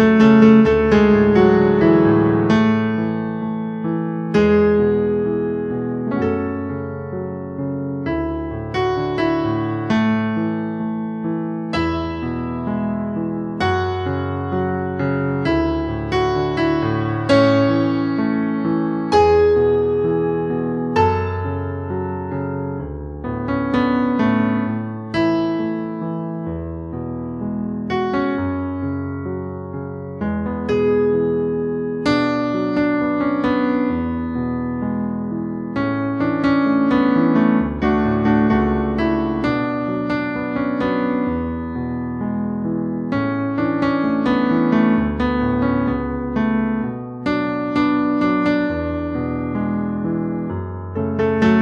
Música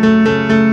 Música